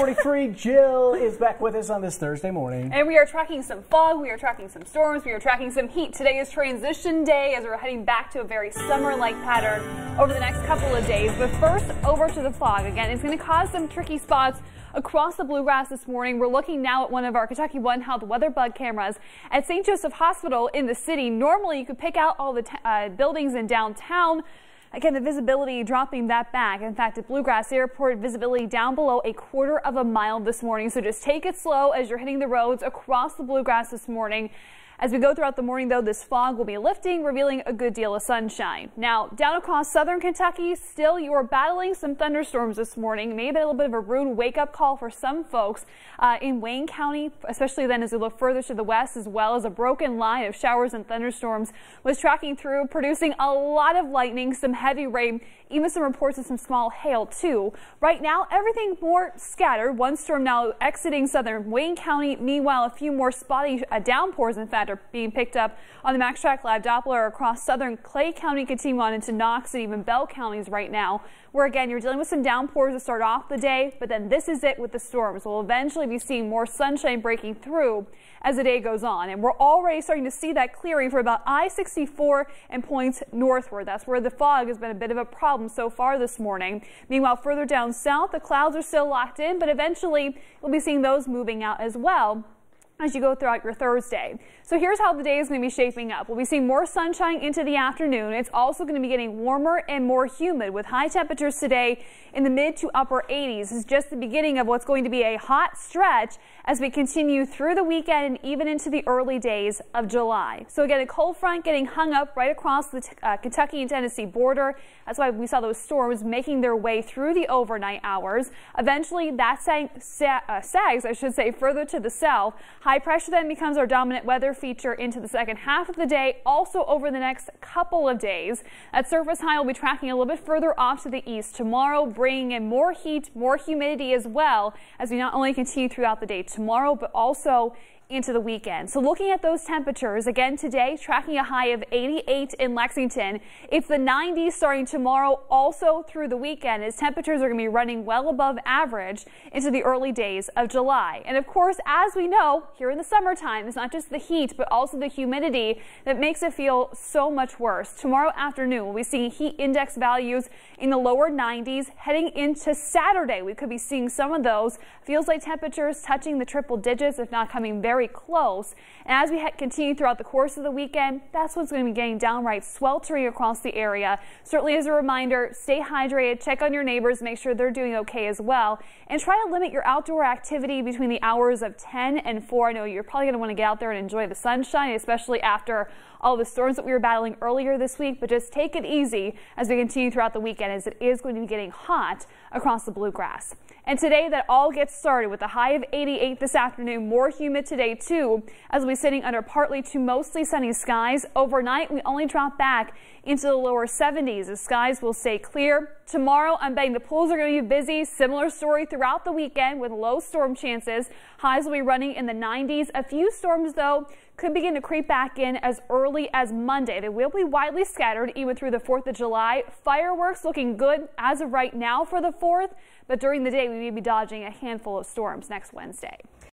43. Jill is back with us on this Thursday morning. And we are tracking some fog, we are tracking some storms, we are tracking some heat. Today is transition day as we're heading back to a very summer-like pattern over the next couple of days. But first, over to the fog. Again, it's going to cause some tricky spots across the bluegrass this morning. We're looking now at one of our Kentucky One Health weather bug cameras at St. Joseph Hospital in the city. Normally, you could pick out all the uh, buildings in downtown. Again, the visibility dropping that back. In fact, at Bluegrass Airport, visibility down below a quarter of a mile this morning. So just take it slow as you're hitting the roads across the Bluegrass this morning. As we go throughout the morning, though, this fog will be lifting, revealing a good deal of sunshine. Now, down across southern Kentucky, still you are battling some thunderstorms this morning. Maybe a little bit of a rude wake-up call for some folks uh, in Wayne County, especially then as we look further to the west, as well as a broken line of showers and thunderstorms was tracking through, producing a lot of lightning, some heavy rain, even some reports of some small hail, too. Right now, everything more scattered. One storm now exiting southern Wayne County. Meanwhile, a few more spotty uh, downpours, in fact, are being picked up on the MaxTrack Live Doppler across southern Clay County, continue on into Knox and even Bell counties right now, where again you're dealing with some downpours to start off the day, but then this is it with the storms. We'll eventually be seeing more sunshine breaking through as the day goes on, and we're already starting to see that clearing for about I-64 and points northward. That's where the fog has been a bit of a problem so far this morning. Meanwhile, further down south, the clouds are still locked in, but eventually we'll be seeing those moving out as well as you go throughout your Thursday. So here's how the day is going to be shaping up. We'll be seeing more sunshine into the afternoon. It's also going to be getting warmer and more humid with high temperatures today in the mid to upper 80s. This is just the beginning of what's going to be a hot stretch as we continue through the weekend and even into the early days of July. So again, a cold front getting hung up right across the uh, Kentucky and Tennessee border. That's why we saw those storms making their way through the overnight hours. Eventually, that uh, sags, I should say, further to the south. High pressure then becomes our dominant weather feature into the second half of the day, also over the next couple of days. That surface high will be tracking a little bit further off to the east tomorrow, bringing in more heat, more humidity as well as we not only continue throughout the day tomorrow, but also into the weekend. So looking at those temperatures again today, tracking a high of 88 in Lexington. It's the 90s starting tomorrow also through the weekend as temperatures are going to be running well above average into the early days of July. And of course, as we know, here in the summertime, it's not just the heat, but also the humidity that makes it feel so much worse. Tomorrow afternoon, we'll be seeing heat index values in the lower 90s. Heading into Saturday, we could be seeing some of those. Feels like temperatures touching the triple digits, if not coming very very close. And as we continue throughout the course of the weekend, that's what's going to be getting downright sweltering across the area. Certainly as a reminder, stay hydrated, check on your neighbors, make sure they're doing okay as well, and try to limit your outdoor activity between the hours of 10 and 4. I know you're probably going to want to get out there and enjoy the sunshine, especially after all the storms that we were battling earlier this week, but just take it easy as we continue throughout the weekend as it is going to be getting hot across the bluegrass. And today that all gets started with a high of 88 this afternoon, more humid today too, as we're sitting under partly to mostly sunny skies. Overnight, we only drop back into the lower 70s. The skies will stay clear. Tomorrow, I'm betting the pools are going to be busy. Similar story throughout the weekend with low storm chances. Highs will be running in the 90s. A few storms, though, could begin to creep back in as early as Monday. They will be widely scattered even through the 4th of July. Fireworks looking good as of right now for the 4th, but during the day we may be dodging a handful of storms next Wednesday.